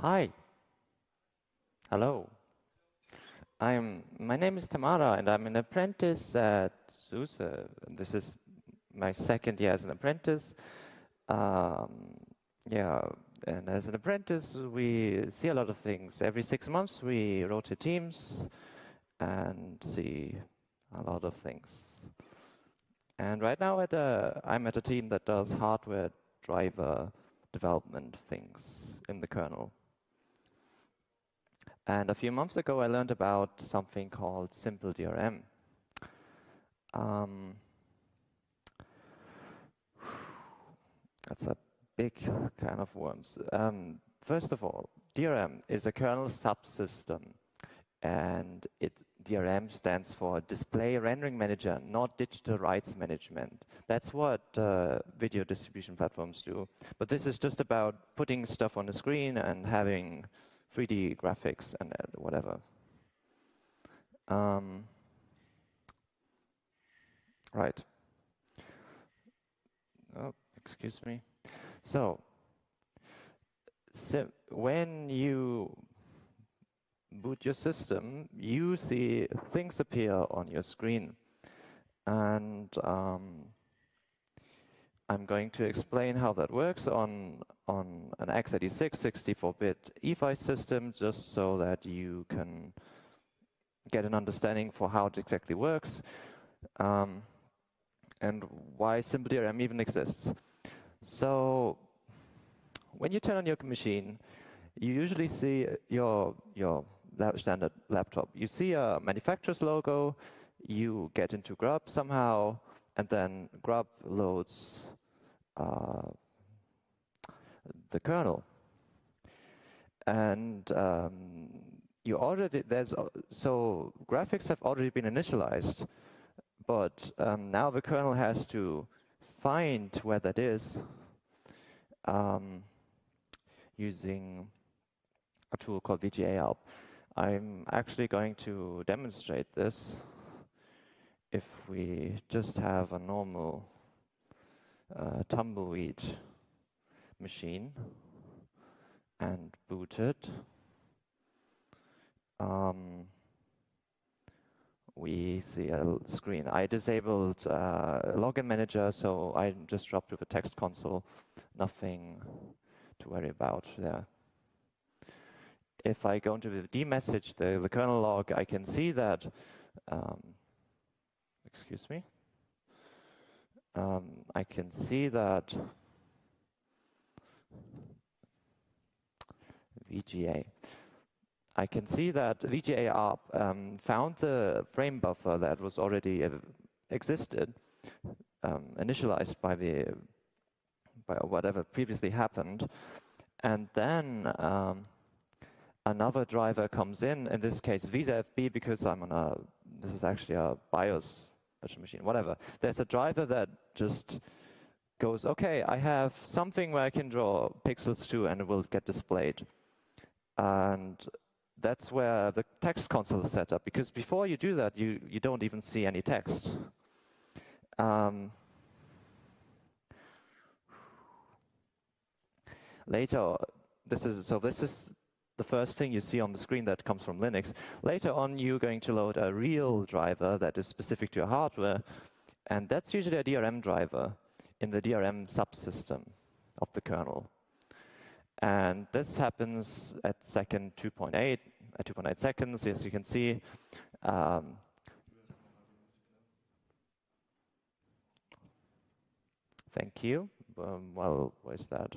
Hi. Hello. I'm, my name is Tamara, and I'm an apprentice at SUSE. This is my second year as an apprentice. Um, yeah, and as an apprentice, we see a lot of things. Every six months, we rotate teams and see a lot of things. And right now, at a, I'm at a team that does hardware driver development things in the kernel. And a few months ago, I learned about something called Simple DRM. Um, that's a big kind of worms. Um, first of all, DRM is a kernel subsystem, and it DRM stands for Display Rendering Manager, not Digital Rights Management. That's what uh, video distribution platforms do. But this is just about putting stuff on the screen and having 3D graphics and whatever. Um, right. Oh, excuse me. So, so when you boot your system, you see things appear on your screen. And um, I'm going to explain how that works on, on an x86 64-bit EFI system, just so that you can get an understanding for how it exactly works um, and why Simple DRM even exists. So when you turn on your machine, you usually see your, your standard laptop. You see a manufacturer's logo, you get into Grub somehow, and then Grub loads uh, the kernel. And um, you already, there's, so graphics have already been initialized, but um, now the kernel has to find where that is um, using a tool called VGA I'm actually going to demonstrate this if we just have a normal uh, tumbleweed machine and boot it. Um, we see a screen. I disabled uh, login manager, so I just dropped to the text console. Nothing to worry about there if I go into the dmesg, the, the kernel log, I can see that, um, excuse me, um, I can see that VGA. I can see that VGA arb um, found the frame buffer that was already uh, existed, um, initialized by the by whatever previously happened, and then um, another driver comes in, in this case vesafb, because I'm on a, this is actually a BIOS virtual machine, whatever. There's a driver that just goes, okay, I have something where I can draw pixels to and it will get displayed. And that's where the text console is set up, because before you do that, you, you don't even see any text. Um, later, this is so this is the first thing you see on the screen that comes from Linux. Later on, you're going to load a real driver that is specific to your hardware, and that's usually a DRM driver in the DRM subsystem of the kernel. And this happens at second 2.8, at 2.8 seconds, as you can see. Um, thank you. Um, well, where's that?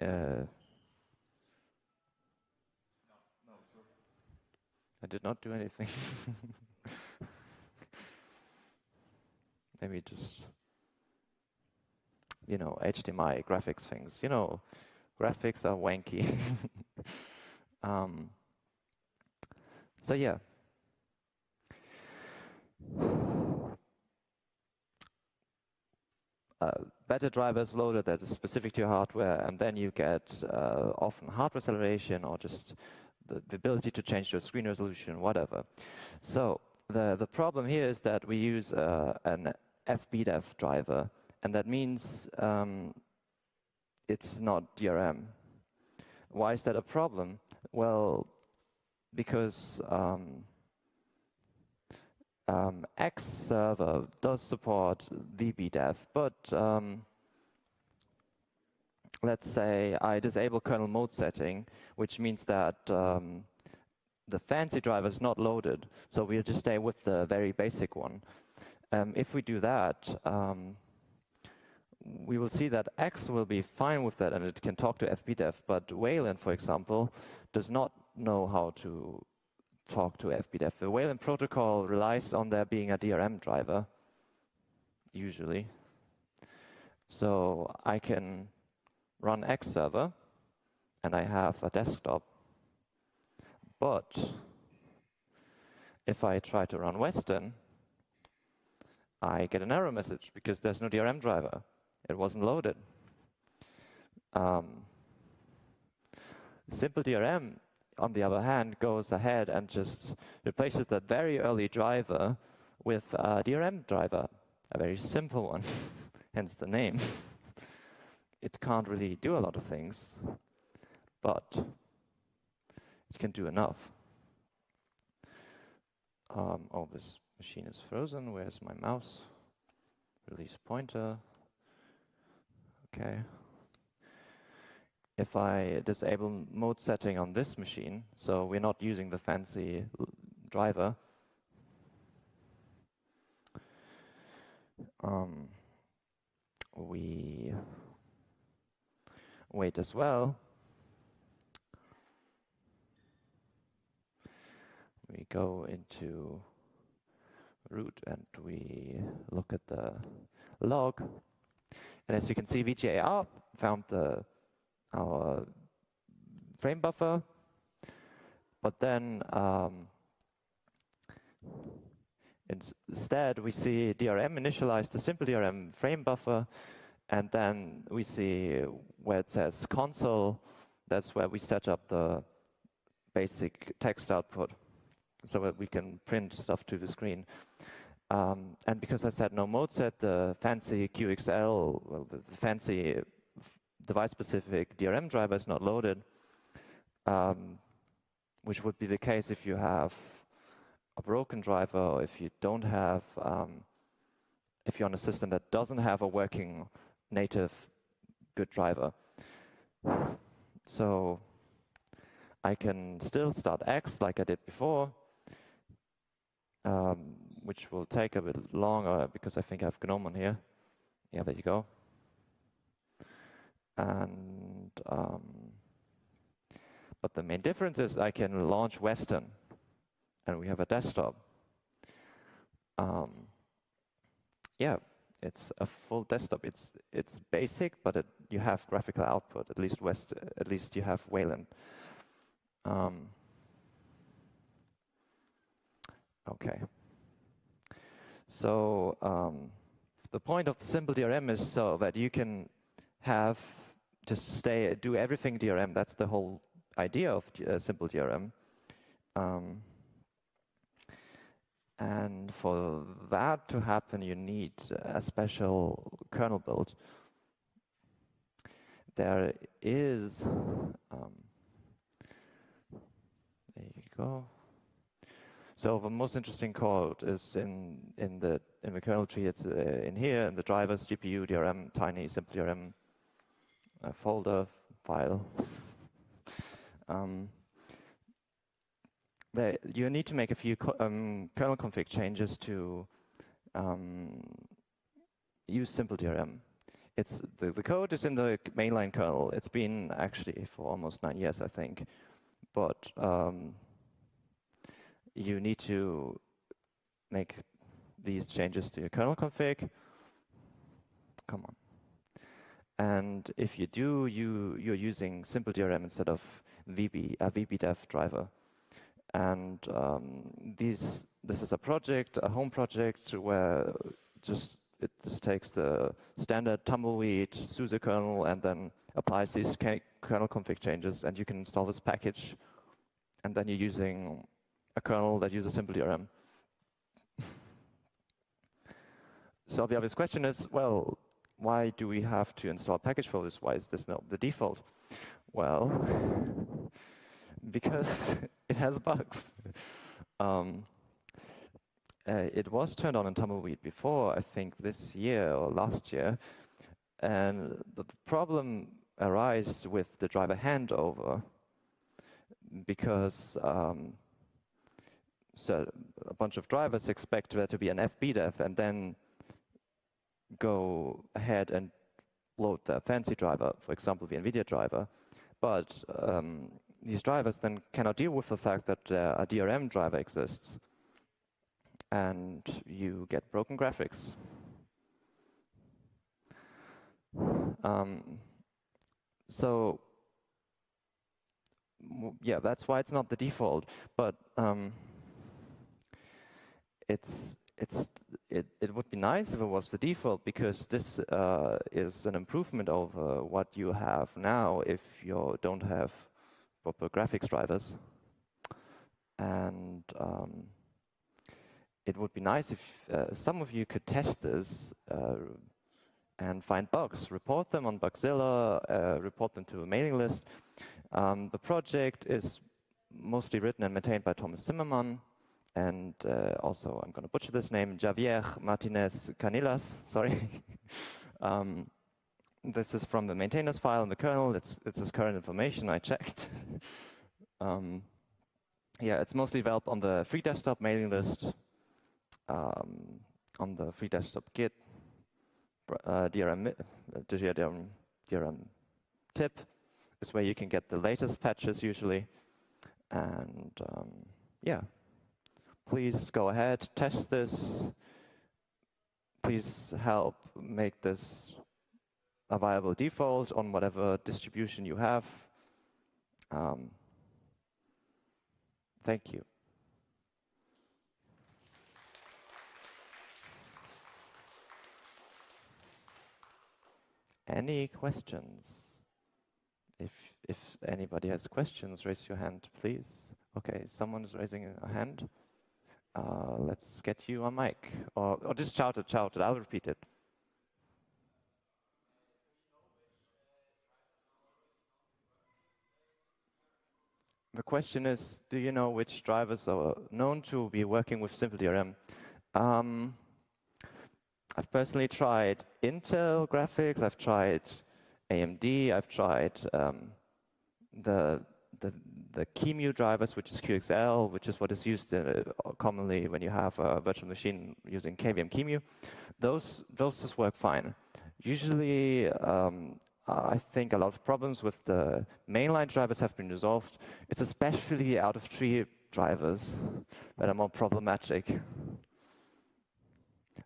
Uh, I did not do anything. Maybe just, you know, HDMI graphics things. You know, graphics are wanky. um, so yeah. Uh, better drivers loaded that is specific to your hardware, and then you get uh, often hardware acceleration or just the, the, ability to change your screen resolution, whatever. So the, the problem here is that we use uh, an FBDEV driver, and that means um, it's not DRM. Why is that a problem? Well, because um, um, X server does support FBDEV, but um, let's say I disable kernel mode setting, which means that um, the fancy driver is not loaded, so we'll just stay with the very basic one. Um, if we do that, um, we will see that X will be fine with that and it can talk to FBDEV, but Wayland, for example, does not know how to talk to FBDEV. The Wayland protocol relies on there being a DRM driver, usually. So I can run X server and I have a desktop. But if I try to run Weston, I get an error message because there's no DRM driver. It wasn't loaded. Um, Simple DRM on the other hand, goes ahead and just replaces that very early driver with a DRM driver, a very simple one, hence the name. it can't really do a lot of things, but it can do enough. Um, oh, this machine is frozen. Where's my mouse? Release pointer. Okay if I disable mode setting on this machine, so we're not using the fancy driver, um, we wait as well. We go into root and we look at the log. And as you can see, VGAR found the our frame buffer, but then um, instead we see DRM initialize the simple DRM frame buffer, and then we see where it says console, that's where we set up the basic text output so that we can print stuff to the screen. Um, and because I said no mode set, the fancy QXL, well, the fancy device-specific DRM driver is not loaded, um, which would be the case if you have a broken driver or if you don't have, um, if you're on a system that doesn't have a working native good driver. So I can still start X like I did before, um, which will take a bit longer because I think I have GNOME on here. Yeah, there you go and um, but the main difference is I can launch Weston and we have a desktop. Um, yeah, it's a full desktop. It's it's basic, but it, you have graphical output. At least West, at least you have Wayland. Um, okay. So um, the point of the simple DRM is so that you can have just stay, do everything DRM. That's the whole idea of uh, simple DRM. Um, and for that to happen, you need a special kernel build. There is, um, there you go. So the most interesting code is in in the in the kernel tree. It's uh, in here in the drivers, GPU, DRM, tiny, simple DRM, a folder file. um, there, you need to make a few um, kernel config changes to um, use simple DRM. It's the, the code is in the mainline kernel. It's been actually for almost nine years, I think. But um, you need to make these changes to your kernel config. Come on. And if you do, you, you're using simple DRM instead of VB, a FBDEV driver. And um, these, this is a project, a home project, where just it just takes the standard tumbleweed SUSE kernel and then applies these kernel config changes, and you can install this package, and then you're using a kernel that uses simple DRM. so the obvious question is, well, why do we have to install package folders? Why is this not the default? Well, because it has bugs. Um, uh, it was turned on in Tumbleweed before, I think this year or last year, and the problem arises with the driver handover because um, so a bunch of drivers expect there to be an FBDEV and then go ahead and load the fancy driver, for example, the NVIDIA driver. But um, these drivers then cannot deal with the fact that uh, a DRM driver exists and you get broken graphics. Um, so yeah, that's why it's not the default. But um, it's it's it, it would be nice if it was the default because this uh, is an improvement over what you have now if you don't have proper graphics drivers. And um, it would be nice if uh, some of you could test this uh, and find bugs, report them on Bugzilla, uh, report them to a mailing list. Um, the project is mostly written and maintained by Thomas Zimmermann, and uh, also, I'm going to butcher this name, Javier Martinez Canillas, sorry. um, this is from the maintainers file in the kernel. It's, it's this current information I checked. um, yeah, it's mostly developed on the free desktop mailing list, um, on the free desktop Git, uh, DRM, DRM, DRM tip is where you can get the latest patches usually. And um, yeah, please go ahead, test this. Please help make this a viable default on whatever distribution you have. Um, thank you. Any questions? If, if anybody has questions, raise your hand, please. Okay, someone is raising a hand. Uh, let's get you a mic. Or, or just shout it, shout it. I'll repeat it. The question is, do you know which drivers are known to be working with SimpleDRM? Um, I've personally tried Intel graphics, I've tried AMD, I've tried um, the, the the QEMU drivers, which is QXL, which is what is used uh, commonly when you have a virtual machine using KVM QEMU, those, those just work fine. Usually, um, I think a lot of problems with the mainline drivers have been resolved. It's especially out of tree drivers that are more problematic.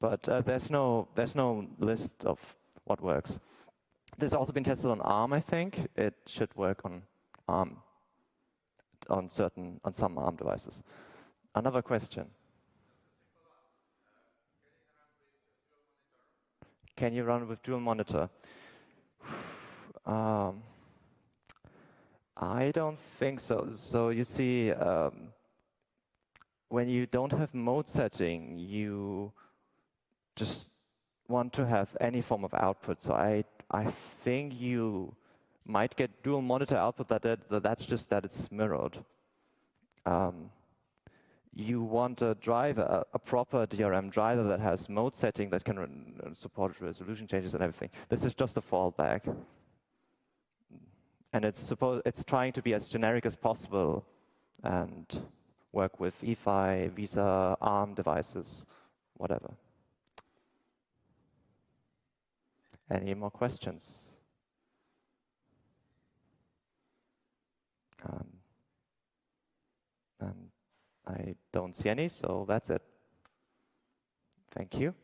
But uh, there's no there's no list of what works. This has also been tested on ARM, I think. It should work on ARM on certain on some ARM devices. Another question. Can you run with dual monitor? um, I don't think so. So you see, um, when you don't have mode setting, you just want to have any form of output. So I, I think you might get dual monitor output that, that that's just that it's mirrored. Um, you want a driver, a, proper DRM driver that has mode setting that can support resolution changes and everything. This is just a fallback. And it's, supposed, it's trying to be as generic as possible and work with EFI, VESA, ARM devices, whatever. Any more questions? Um, and I don't see any, so that's it. Thank you.